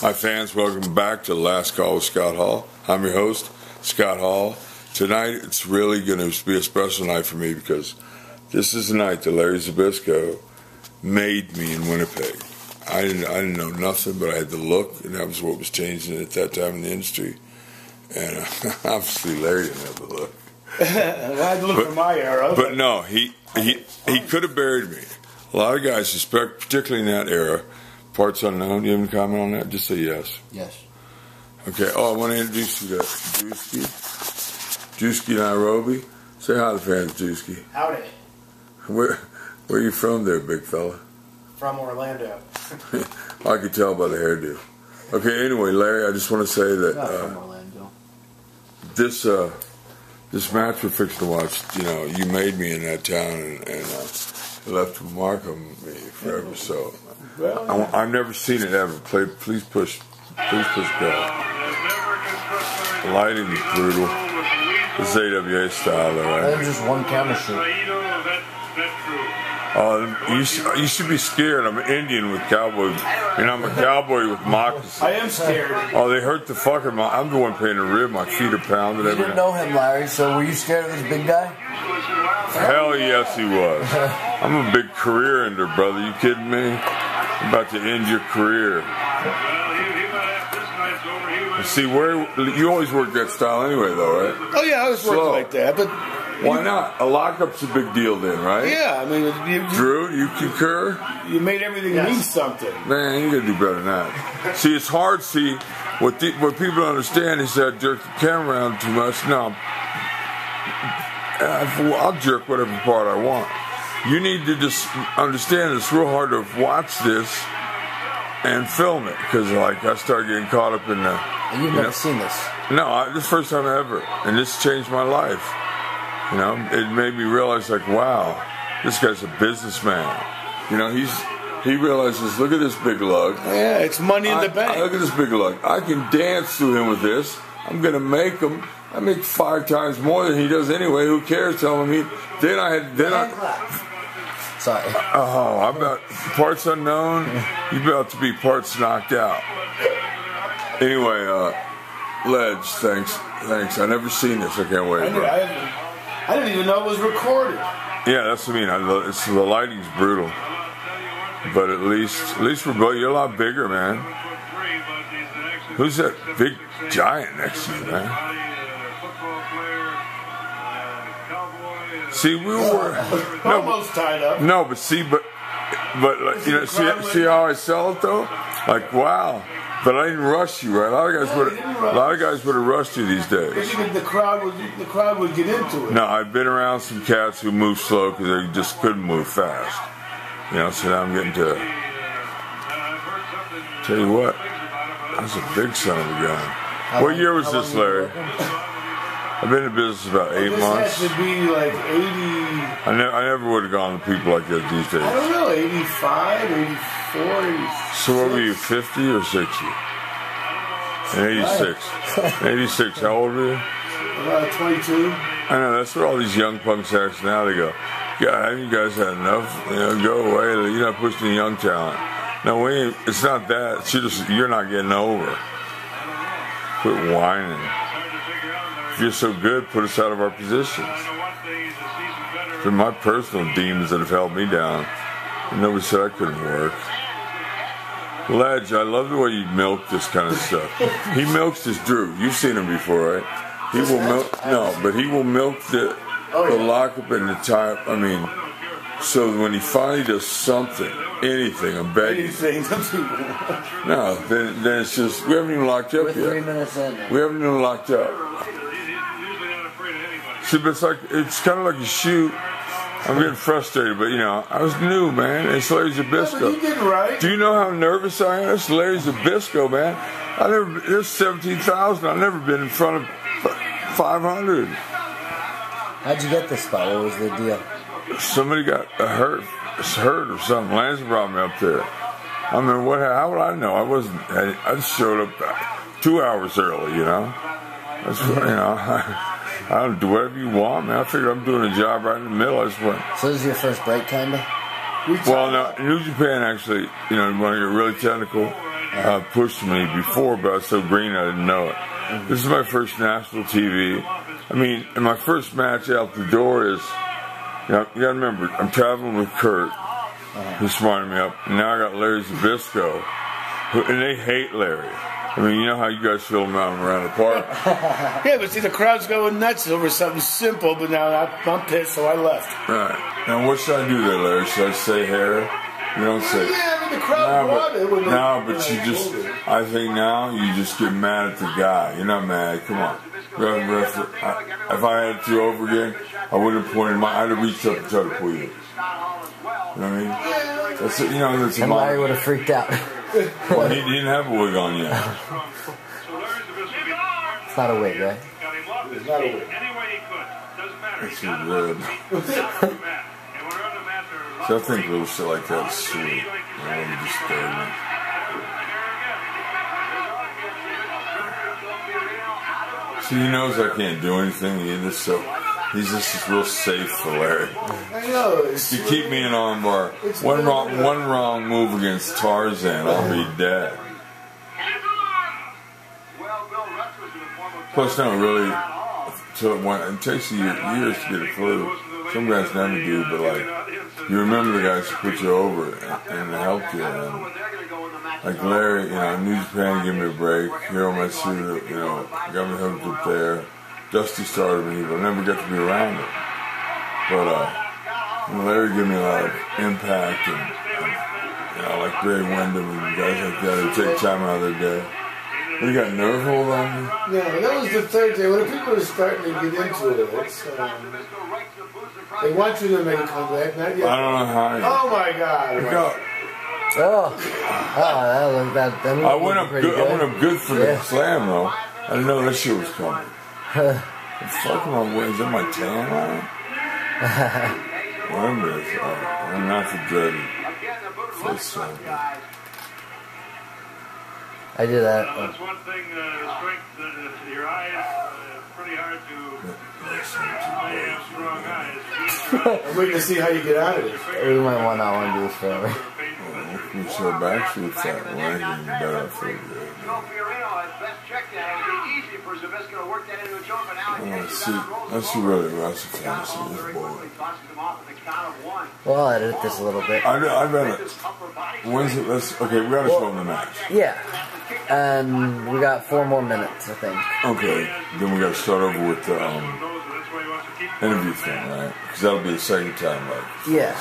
Hi, fans. Welcome back to The Last Call with Scott Hall. I'm your host, Scott Hall. Tonight, it's really going to be a special night for me because this is the night that Larry Zbyszko made me in Winnipeg. I didn't, I didn't know nothing, but I had the look, and that was what was changing at that time in the industry. And uh, obviously, Larry didn't have the look. I had to look But- for my era. But no, he he he could have buried me. A lot of guys suspect, particularly in that era, parts unknown. You have any comment on that? Just say yes. Yes. Okay. Oh, I want to introduce you to Drewski. Drewski Nairobi. Say hi to the fans, Drewski. Howdy. Where where you from there, big fella? From Orlando. I could tell by the hairdo. Okay. Anyway, Larry, I just want to say that Not from uh, Orlando. this uh, this match we're fixing to watch, you know, you made me in that town and, and uh, left a mark on me forever. So Well, I, have never seen it ever. Play, please push, please push go. The lighting is brutal. It's AWA style, That right? was just one camera shoot. Oh, you, sh- you should be scared. I'm an Indian with cowboy. You know, I'm a cowboy with moccasins. I am scared. Oh, they hurt the fucking. My, I'm the one paying the rib. My feet are pounded. You every didn't night. know him, Larry, so were you scared of this big guy? Hell yes, he was. I'm a big career ender, brother. You kidding me? I'm about to end your career. See, where you always work that style anyway, though, right? Oh yeah, I was working Slow. like that, but Why not? A lockup's a big deal, then, right? yeah, I mean, you, Drew, you concur? you made everything mean something. Man, you gotta do better than that. See, it's hard. See, what the, what people don't understand is that I jerk the camera around too much. No, uh, I'll I'll jerk whatever part I want. You need to just understand it's real hard to watch this and film it because, like, I start getting caught up in the. And you've you never know- seen this. No, I, this is the first time ever, and this changed my life. You know, it made me realize, like, wow, this guy's a businessman. You know, he's he realizes, look at this big lug. Yeah, it's money in I, the bank. I- look at this big lug. I can dance to him with this. I'm gonna make him. I make five times more than he does anyway. Who cares? Tell him he. Then I had. Then I. Sorry. Oh, I'm about parts unknown. You about to be parts knocked out. Anyway, uh, Ledge, thanks, thanks. I never seen this. I can't wait. I, bro. didn't, I, didn't, even know it was recorded. Yeah, that's what I mean. I, it's, the lighting's brutal, but at least, at least we're both. You're a lot bigger, man. Who's that big giant next to you, man? See, we were no, Almost tied up. no, but see, but but like, you know, see, see how I sell it though. Like, wow. But I didn't rush you, right? A lot of guys would, a lot of guys would have rushed you these days. the crowd would the crowd would get into it. No, I've been around some cats who move slow because they just couldn't move fast. You know, so now I'm getting to. Tell you what, that's a big son of a gun. What year was this, Larry? I've been in business about eight this months. has to be like 80, I, ne- I never would have gone to people like that these days. I don't know, 85, 84, 86. So what were you, 50 or 60? 86. 86, how old were you? About 22. I know, that's what all these young punks act now. They go, God, haven't you guys had enough? You know, go away. You're not pushing the young talent. No, we ain't, it's not that. It's just, you're not getting over. Quit whining. If you're so good, put us out of our positions. Been my personal demons that have held me down. And nobody said I couldn't work. Ledge, I love the way you milk this kind of stuff. He milks this Drew. You've seen him before, right? He will milk. No, but he will milk the oh, the lockup and the tie. I mean, so when he finally does something, anything, I'm begging. Anything. Something. No, then, then it's just we haven't even locked up We're three yet. minutes in. We haven't even locked up. See, but it's like it's kind of like a shoot. I'm getting frustrated, but you know, I was new, man. It's Larry but you did right. Do you know how nervous I am? It's Larry Zbyszko, man. I never. There's seventeen thousand. I've never been in front of five hundred. How'd you get this spot? What was the deal? Somebody got hurt, hurt or something. Lance brought me up there. I mean, what? How would I know? I wasn't. I, I just showed up two hours early. You know. That's what, you know. I don't do whatever you want, man. I figured I'm doing a job right in the middle. I just went. So this is your first break, kinda? Well, no, New Japan actually, you know, you want to get really technical. uh, pushed me before, but I was so green I didn't know it. This is my first national TV. I mean, and my first match out the door is, you, know, you gotta remember, I'm traveling with Curt, who's smarting me up, and now I got Larry Zbyszko, who, and they hate Larry. I mean, you know how you guys feel around around the park. Yeah, but see, the crowd's going nuts over something simple, but now I'm, I'm pissed, so I left. Right. Now, what should I do there, Larry? Should I say hair? You don't say. Yeah, I mean, the crowd No, brought it when but, they- but you just. I think now you just get mad at the guy. You're not mad. Come on. Ref, ref, if I had to over again, I wouldn't have pointed my, I'd have reached up and tried to pull you. You know what I mean? That's it, you know, that's a And Larry would have freaked out. Well, he didn't have a wig on yet. It's not a wig, right? It's not a wig. That's too good. So I think little shit like that is sweet. You know, when you just stare at me. See, he knows I can't do anything either, so he's just real safe for Larry. I know. It's, You keep me in armbar. One wrong, one wrong move against Tarzan, I'll be dead. Plus, no, really, so it, went, it takes you years to get a clue. Some guys never do, but like, you remember the guys who put you over and, and helped you. And, like Larry, you know, New Japan gave me a break. Hiro Matsuda, you know, got me hooked up there. Dusty started me, but I never got to be around him. But uh, Larry gave me a lot of impact and, and you know, like Barry Windham and guys like that who take time out of their day. You got nerve hold on me? no, that was the third day. When the people are starting to get into it, it's, um, they want you to make a comeback, not yet. I don't know how. You, Oh my God! Go. Oh, oh, that was that. that I went up pretty good. I went up good for Yeah. the slam though. I didn't know that shit was coming. The fuck am I wearing? Is that my tan line? Remember this? Uh, I'm not the dreaded first slam. I do that. Well, that's one thing, uh, strength, uh, your eyes, uh, pretty hard to, they have eyes. I'm waiting to see how you get out of this. We might want not want to do this forever. We show backstreet fat one, and you better feel good. Oh, see, that's really wrestling fantasy, this boy. Well, I'll edit this a little bit. I, I bet it. When's it? Let's, okay, we gotta show them the match. Yeah, and we got four more minutes, I think. Okay, then we gotta start over with the um, interview thing, right? Because that'll be the second time, like. Yeah.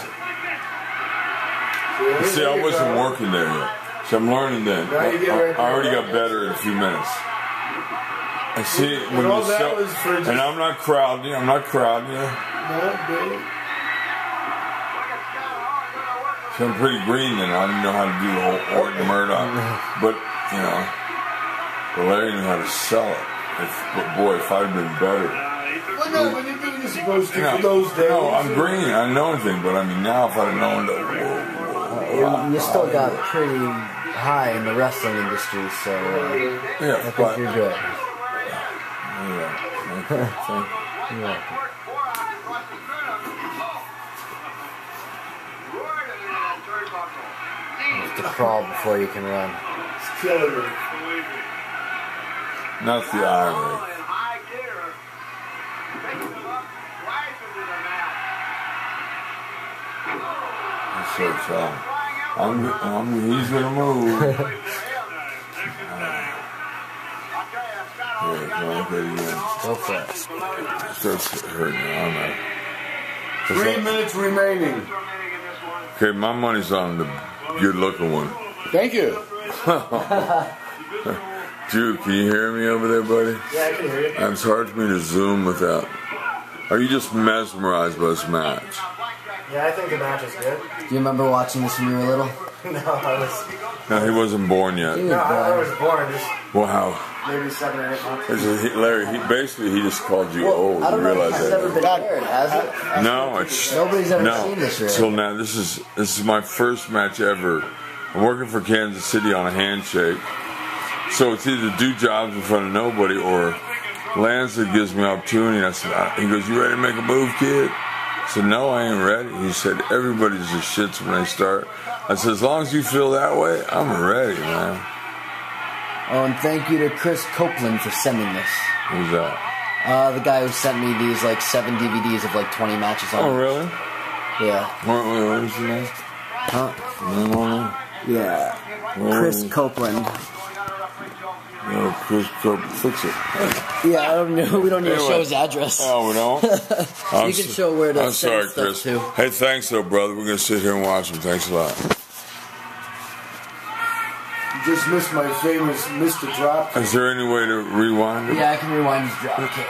See, I wasn't working there yet. So I'm learning then. Now you get I, I already got better in a few minutes. I see when all you that show, was for just- and I'm not crowding you. I'm not crowding you. No, baby. So I'm pretty green then. I didn't know how to do the whole Orton Murdoch, but you know, but Larry knew how to sell it. If, but boy, if I'd been better. Well, no, when you're doing you're supposed to No, for those days. no, I'm green. I know anything, but I mean now if I'd have known the whoa, whoa, You, you still got pretty high in the wrestling industry, so uh, yeah, I think but you're good. Yeah, thank you, thank you. You're welcome. You have to crawl before you can run. It's killing me. Not the. That's so fun. I'm, I'm, he's gonna move. Yeah, can I get it? Go for it. Starts hurting my arm out. Three minutes remaining. Okay, my money's on the good looking one. Thank you. Drew, can you hear me over there, buddy? Yeah, I can hear you. It's hard for me to zoom without. Are you just mesmerized by this match? Yeah, I think the match is good. Do you remember watching this when you were little? no, I was No, he wasn't born yet. no, I, I was born just Wow. Maybe seven or eight months. This is- he- Larry, he basically he just called you old. I You don't know if realize ever that? been aired, has it? No, it's Nobody's ever no. seen this, really. Till now, this is this is my first match ever. I'm working for Kansas City on a handshake, so it's either do jobs in front of nobody or Lanza gives me opportunity. I said, "Uh," he goes, "You ready to make a move, kid?" I said, "No, I ain't ready." He said, "Everybody's just shits when they start." I said, "As long as you feel that way, I'm ready, man." Oh, and thank you to Chris Copeland for sending this. Who's that? Uh, the guy who sent me these like seven DVDs of like 20 matches on. Oh, really? Yeah. What, what, what is your name? Huh? No. Yeah. Chris Copeland. No, Chris Copeland. fix it. Yeah, I don't know. We don't need to show his address. Oh, we don't? I'm You can so- show where to I'm send sorry, stuff Chris. to. Hey, thanks, though, brother. We're going to sit here and watch them. Thanks a lot. You just missed my famous Mr. Drop. Is there any way to rewind it? Yeah, I can rewind his drop kick.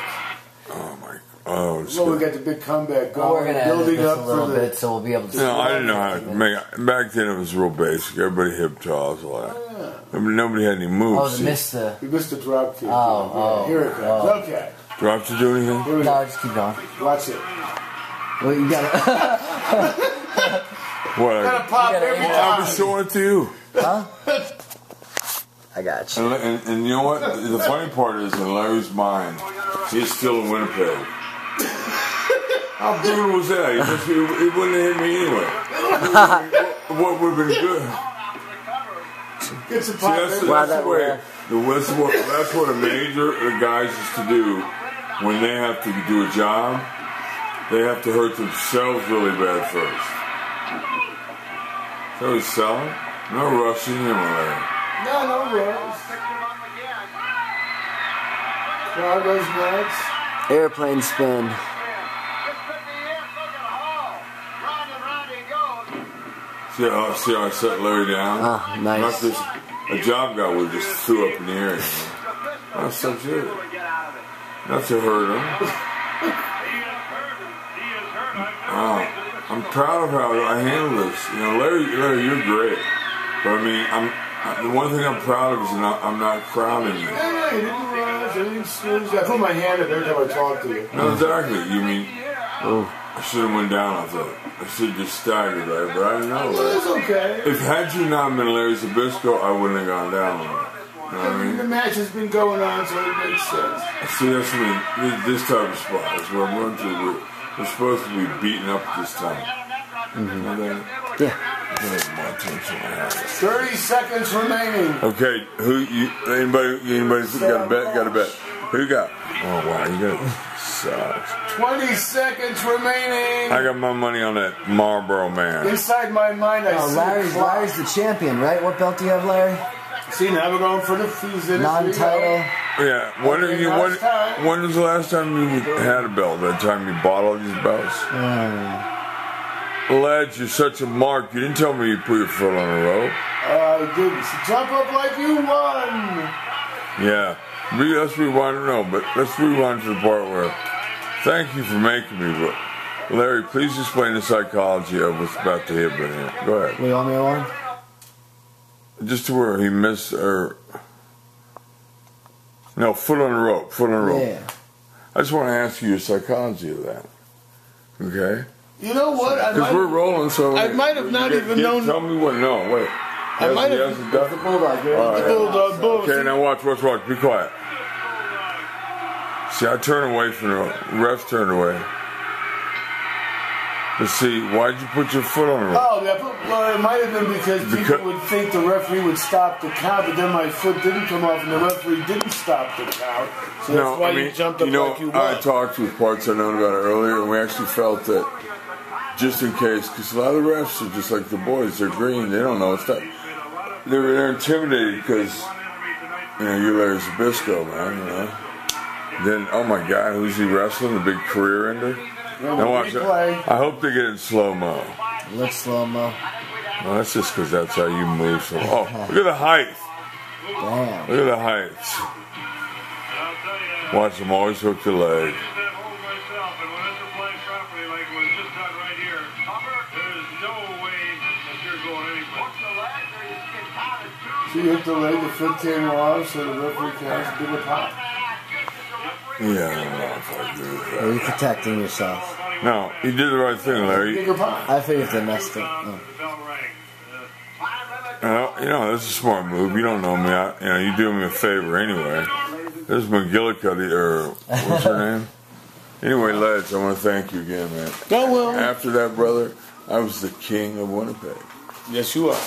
Oh, my. Oh, it's Well, we good. got the big comeback Well, we're going, gonna edit building this up a for little the. bit, so we'll be able to. No, I didn't know how to make it. Back then, it was real basic. Everybody hip toss, all that. Nobody had any moves. Oh, the see. miss the. We missed the drop kick. Oh, Yeah, oh, Here it comes. oh. Okay. Drop to do anything? Here we No, go. just keep going. Watch it. Well, you gotta. What? Gotta I, pop gotta every aim I time. was showing it to you. I got you. And, and, and you know what? The funny part is, in Larry's mind, he's still in Winnipeg. How brutal was that? He, just, he, he wouldn't have hit me anyway. what what would have been good? Get some See, pop that's, every that's that the way. The, that's, what, that's what a major the guys used to do when they have to do a job. They have to hurt themselves really bad first. So he's selling. No rushing him, Larry. No, no rush. Crowd goes nuts. Airplane spin. See how, see how I set Larry down? Ah, nice. Not this, a job guy would just threw up in the air. That's so good. Not to hurt him. Oh, I'm proud of how I handle this. You know, Larry, Larry, you're great. But I mean, I'm I, the one thing I'm proud of is not, I'm not crowding you. No, no, you didn't rush. Everything smooth. I put my hand up every time I talk to you. No, exactly. You mean oh. I should have went down. I thought I should have just staggered there, but I didn't know. Well, Larry. it's okay. If had you not been Larry Zbyszko, I wouldn't have gone down on it. You know what I mean? The match has been going on, so it makes sense. See, that's what I mean. This type of spot is where I'm going to. We're, we're supposed to be beaten up this time. Mm-hmm. Yeah. My attention. I have it. 30 seconds remaining. Okay, who you? Anybody? Anybody got a bet? Got a bet? Who you got? Oh wow, you got sucks. 20 seconds remaining. I got my money on that Marlboro man. Inside my mind, I Oh, see Larry's the. Larry's the champion, right? What belt do you have, Larry? See, now we're going for the fees. Non-title. Yeah. When Okay, you? When, when was the last time you had a belt? That time you bought all these belts? Ledge, you're such a mark. You didn't tell me you put your foot on a rope. I didn't. So jump up like you won. Yeah. Re- let's rewind. No, but let's rewind to the part where. Thank you for making me. But Larry, please explain the psychology of what's about to happen here. Go ahead. We on me one? Just to where he missed or. No, foot on the rope. Foot on the rope. Yeah. I just want to ask you your psychology of that. Okay? You know what? Because we're rolling, so. I might have not Get- even get- known- Tell me what. No, wait. I might have- Yes, it does. The bulldog. All right. Bulldog Bull. Okay, now watch, watch, watch. Be quiet. See, I turn away from the refs turned away. But see, why'd you put your foot on the? Oh, yeah, but, well, it might have been because people Because- would think the referee would stop the count, but then my foot didn't come off and the referee didn't stop the count. So that's why I mean, you jumped up you know, like you I talked with parts I known about it earlier, and we actually felt that just in case, because a lot of the refs are just like the boys, they're green, they don't know it's not. They're, they're intimidated because, you know, you're Larry Zbyszko, man, you know. Then, oh my God, who's he wrestling? The big career ender? Well, Now watch it. I hope they get it in slow mo. Look slow mo. Well, that's just because that's how you move. So, uh-huh. oh, look at the height. Damn. Look at the heights. I'll tell you, Watch them always hook the leg. I did that hold myself, and when it's applied properly, like was just done right here, there's no way that you're going anywhere. So you hit the leg, the foot came off, so the referee counts, bigger pop. Yeah, I don't know if I agree with Are you protecting yourself? No, you did the right thing, Larry. Bigger pop. I figured they messed up. Oh. The bell rang. Uh, Uh, you know, that's a smart move. You don't know me. I, you know, you do me a favor anyway. This is McGillicuddy, or what's her name? Anyway, lads, I want to thank you again, man. Go, Will. After that, brother, I was the king of Winnipeg. Yes, you are.